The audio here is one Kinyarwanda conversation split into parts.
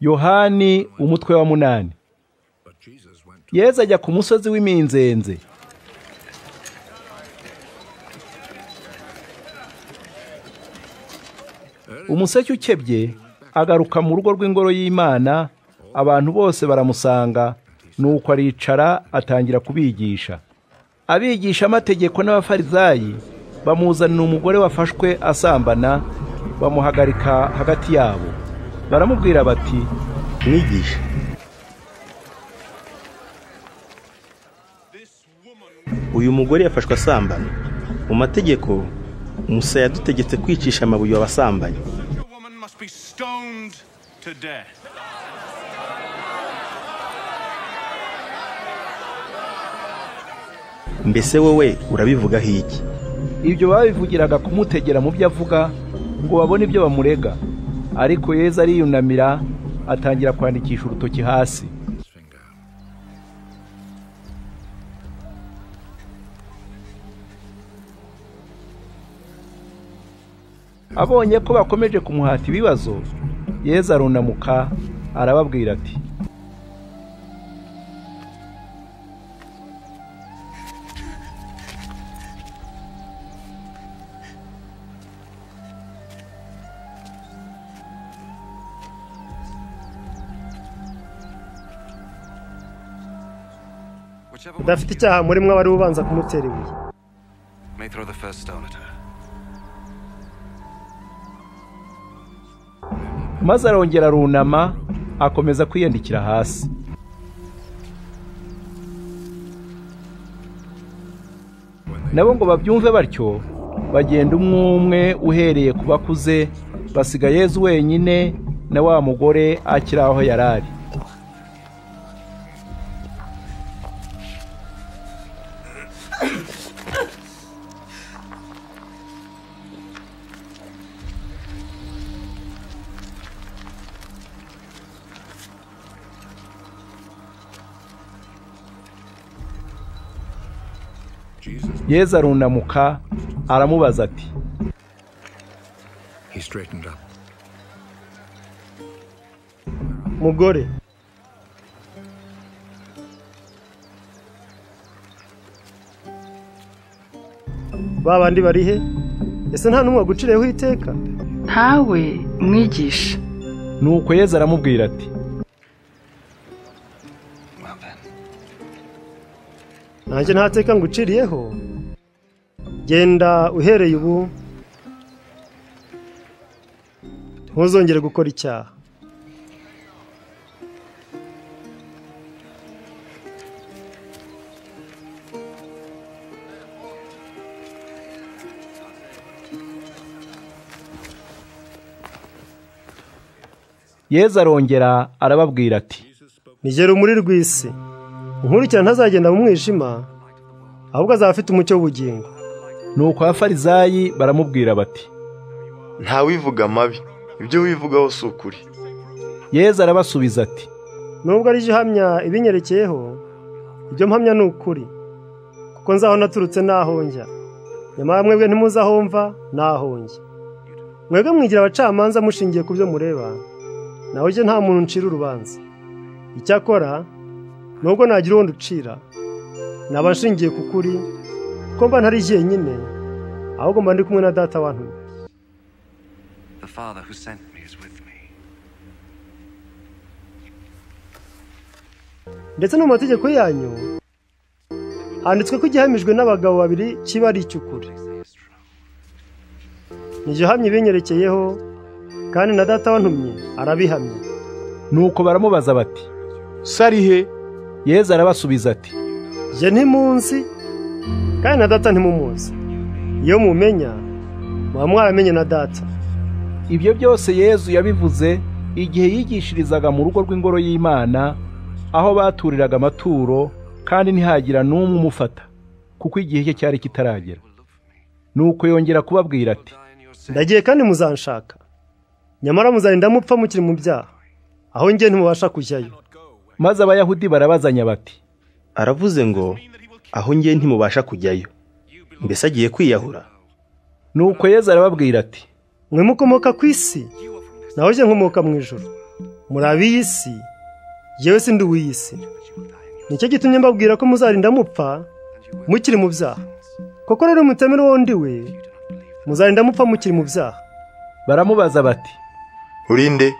yohani umutwe wa munani. Yezu ajya ku musozi w'iminzenze. Umuseke ukebye agaruka mu rugo rw'ingoro y'imana abantu bose baramusanga nuko aricara atangira kubigisha. Abigisha amategeko n'abafarizayi bamuzanira umugore wafashwe asambana bamuhagarika hagati yabo. Baramubwira bati mwigisha. Uyu mugore yafashwe asambana. Mu mategeko musa yadutegetse kwicisha amabuye abasambanyi mbese wowe urabivugaho iki? Ibyo babivugiraga kumutegera mu byo avuga ngo babone ibyo bamurega. Ariko yezu ariyunamira atangira kwandikisha urutoki hasi. Abonye ko bakomeje kumuhata ibibazo yezu arunamuka arababwira ati udafite icyaha muri mwe wari ubanza kumutera ibuye. Maze arongera arunama akomeza kwiyandikira hasi. Nabo ngo babyumve batyo bagenda umwe umwe uhereye ku bakuze basiga yezu wenyine na wa mugore akiri aho yari ari yezu arunamuka aramubaza ati He straightened up. mugore ba bandi bari he? Ese nta n'umwe waguciriyeho iteka? Ntawe mwigisha. Nuko yezu aramubwira ati nanjye nta teka nguciriyeho? Genda uhereye ubu. Ntuzongere gukora icyaha. Yezu arongera arababwira ati nigera urumuri rw'isi unkurikira ntazagenda mu mwijima ahubwo azaba afite umucyo w'ubugingo. Nuko abafarizayi baramubwira bati ntawivuga amabi ibyo wivugaho si ukuri. Yezu arabasubiza ati nubwo ari uhamya ibinyerekeyeho ibyo mpamya ni ukuri kuko nzaho naturutse n'aho njya. Nyamara mwebwe ntimuzi aho mva n'aho njya. Mwebwe mwigira abacamanza mushingiye ku byo mureba. Nawe ujye nta muntu uncira urubanza. Icyakora nubwo nagira uwo nducira naba nshingiye ku kuri kuko mba ntari jyenyine ahubwo mba ndi kumwe na data wantumye ndetse no mu mategeko yanyu handitswe ko igihamijwe n'abagabo babiri kiba ari icy'ukuri. Niryo hamye ibinyerekeyeho kandi na data wantumye arabihamya. Nuko baramubaza bati sari he? Yezu arabasubiza ati jye ntimunsi kandi na data ntimumuzi iyo mumenya muba mwaramenye na data ibyo byose yezu yabivuze igihe yigishirizaga mu rugo rw'ingoro y'imana aho baturiraga amaturo kandi ntihagira n'umwe umufata kuko igihe cye cyari kitaragera. Nuko yongera kubabwira ati ndagiye kandi muzanshaka nyamara muzarinda mupfa mukiri mu byaha. Aho njye ntimubasha kujyayo. Maze abayahudi barabazanya bati aravuze ngo aho ngiye ntimubasha kujyayo. Mbese agiye kwiyahura? Nuko yezu arababwira ati mwe mukomoka ku isi naho njye nkomoka mu ijoro muri ab'iyi si yewe si ndi uw'iyi si ni cyo gitumye mbabwira ko muzarinda mupfa mukiri mu byaha. Koko rero mutemere uwo ndi we muzarinda mupfa mukiri mu byaha. Baramubaza bati urinde.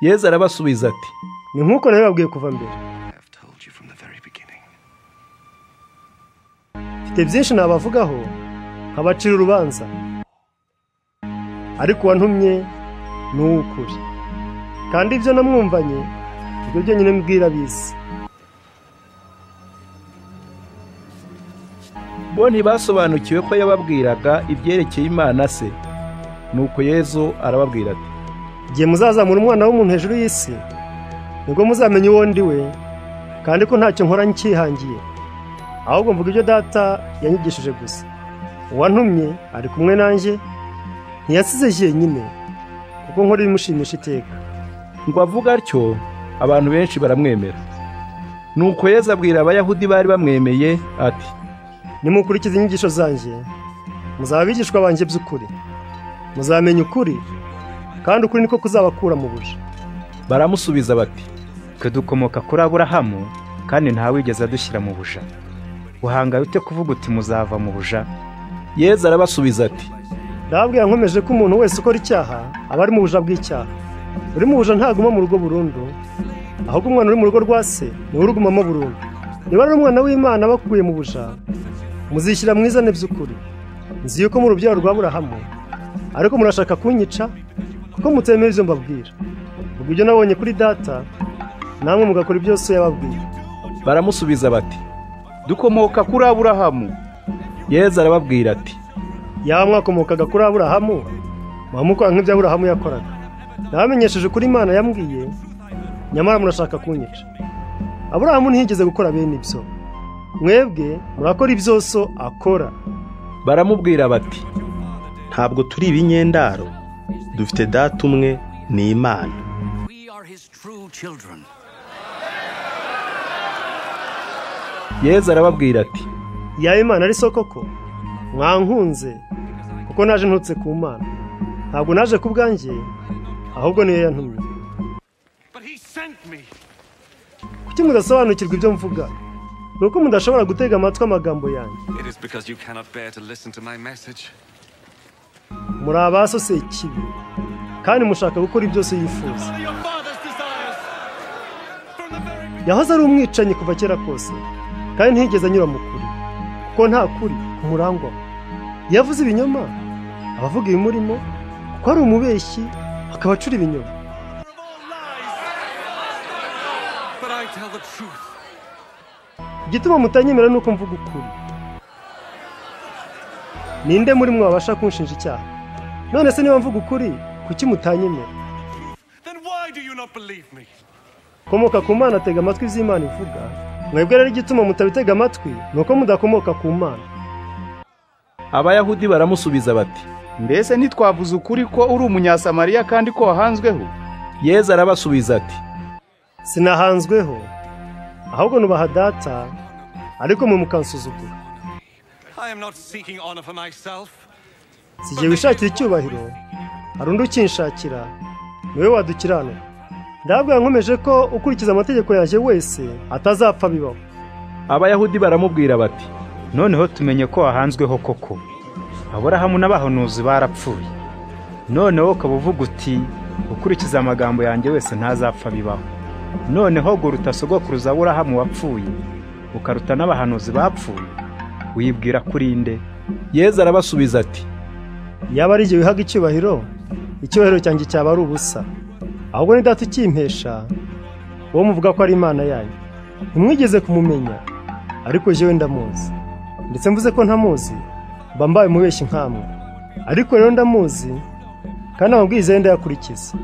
Yezu arabasubiza ati ni nk'uko nabibabwiye kuva mbere. I have told you from the very beginning. mfite byinshi nabavugaho nkabacira urubanza. Ariko uwantumye ni uw'ukuri. Kandi ibyo namwumvanye ibyo byonyine mbwira bisi bo ntibasobanukiwe ko yababwiraga ibyerekeye imana se? Nuko yezu arababwira ati igihe muzazamura umwana w'umuntu hejuru y'isi ni bwo muzamenya uwo ndi we kandi ko ntacyo nkora nkihangiye. Ahubwo mvuga ibyo data yanyigishije gusa. Uwantumye ari kumwe nanjye ntiyasize jyenyine kuko nkora ibimushimisha iteka. Ngo avuga atyo abantu benshi baramwemera. Nuko yezu abwira abayahudi bari bamwemeye ati nimukurikiza inyigisho zanjye. Muzaba abigishwa banjye by'ukuri. Muzamenya ukuri. Kandi ukuri niko kuzabakura mu buja baramusubiza bati twe dukomoka kuri aburahamu kandi ntawigeze adushyira mu buja. Uhangaye ute kuvuga uti muzava mu buja? Yezu arabasubiza ati ndababwira nkomeje ko umuntu wese ukora icyaha aba ari mu buja bw'icyaha. Uri mu buja ntaguma mu rugo burundu ahubwo umwana uri mu rugo rwa se ni we urugumamo burundu. Niba ari umwana w'imana bakuye mu buja muzishyira mwizane by'ukuri nzi yuko mu rubyaro rwa burahamu ariko murashaka kunyica? Kuko mutemera ibyo mbabwira. Ubwo ibyo nabonye kuri data namwe mugakora ibyo so yababwiye. Baramusubiza bati dukomoka kuri aburahamu. Yezu arababwira ati yaba mwakomokaga kuri aburahamu? Muba mukora nk'ibyo aburahamu yakoraga. Nabamenyesheje ukuri imana yambwiye nyamara murashaka kunyica. Aburahamu ntiyigeze gukora bene ibyo. Mwebwe murakora ibyo so akora. Baramubwira bati ntabwo turi ibinyendaro. Dufite data umwe ni imana yezu arababwira ati yaba imana ari so koko mwankunze kuko naje ntutse ku mana. Ntabwo naje ku bwanjye ahubwo niyo yantumye. Kuki mudasobanukirwa ibyo mvuga? Ni uko mudashobora gutega amatwi amagambo yanjye. Muri abasose ikibi kandi mushaka gukora ibyo se yifuza. Yahoze ari umwicanyi kuva kera kose kandi ntiyigeze anyura mu kuri kuko nta kuri kumurangwaho iyo avuze ibinyoma aba avuga ibimurimo kuko ari umubeshyi akaba acura ibinyoma. Igituma mutanyemera ni uko mvuga ukuri. Ninde muri mwe wabasha kunshinja icyaha? None se niba mvuga ukuri kuki mutanyemera? Komoka ku mana atega amatwi iby'imana ivuga. Mwebwe rero igituma mutabitega amatwi ni uko mudakomoka ku mana. Abayahudi baramusubiza bati mbese ntitwavuze ukuri ko uri umunyasamariya kandi ko wahanzweho? Yezu arabasubiza ati sinahanzweho ahubwo nubaha data ariko mwe mukansuzugura I am not seeking honor for myself. si igihe wishakira icyubahiro hari undi ukinshakira ni we wadukiranura. Ndabwira nkomeje ko ukurikiza amategeko yanjye wese atazapfa bibaho. Abayahudi baramubwira bati noneho tumenye ko wahanzweho koko. Aburahamu n'abahanuzi barapfuye. Noneho ukaba uvuga uti ukurikiza amagambo yanjye wese ntazapfa bibaho. Noneho guruta sogokuruza aburahamu wapfuye ukaruta n'abahanuzi bapfuye wibwira kuri nde? Yezu arabasubiza ati yaba ari igihe wihaga icyubahiro icyubahiro cyanjye cyaba ari ubusa. Ahubwo ni ukimpesha uwo muvuga ko ari imana yanyu. Ntimwigeze kumumenya ariko jyewe ndamuzi. Ndetse mvuze ko ntamuzi mba mbaye umubeshyi nkamwe. Ariko rero ndamuzi kandi amabwiriza ye ndayakurikiza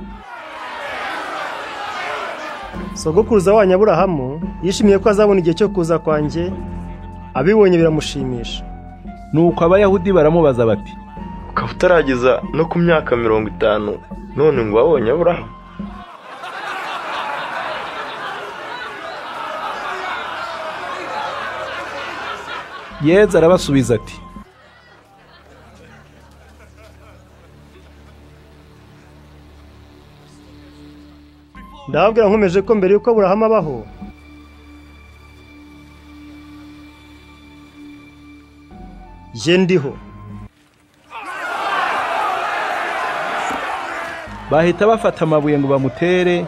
sogokuruza wanyu aburahamu yishimiye ko azabona igihe cyo kuza kwanjye abibonye biramushimisha. Nuko abayahudi baramubaza bati ukaba utarageza no ku myaka mirongo itanu. None ngo wabonye aburahamu yezu arabasubiza ati ndababwira nkomeje ko mbere y'uko burahama abaho. Jye ndiho. Bahita bafata amabuye ngo bamutere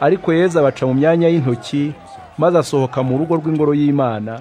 ariko yezu abaca mu myanya y'intoki maze asohoka mu rugo rw'ingoro y'imana.